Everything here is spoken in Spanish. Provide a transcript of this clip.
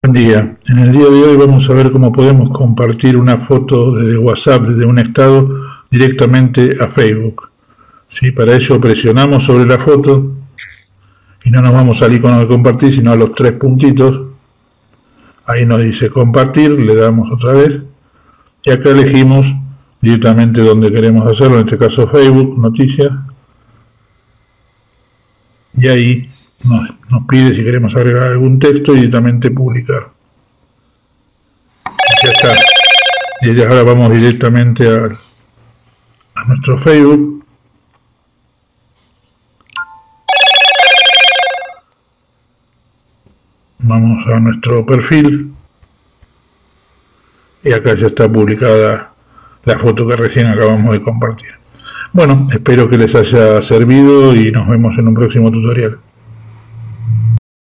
Buen día. En el día de hoy vamos a ver cómo podemos compartir una foto desde WhatsApp, desde un estado, directamente a Facebook. ¿Sí? Para ello presionamos sobre la foto y no nos vamos al icono de compartir, sino a los tres puntitos. Ahí nos dice compartir, le damos otra vez y acá elegimos directamente donde queremos hacerlo, en este caso Facebook, noticias. Y ahí nos, pide si queremos agregar algún texto y directamente publicar. Ya está. Y ahora vamos directamente a, a nuestro Facebook. Vamos a nuestro perfil. Y acá ya está publicada la foto que recién acabamos de compartir. Bueno, espero que les haya servido y nos vemos en un próximo tutorial.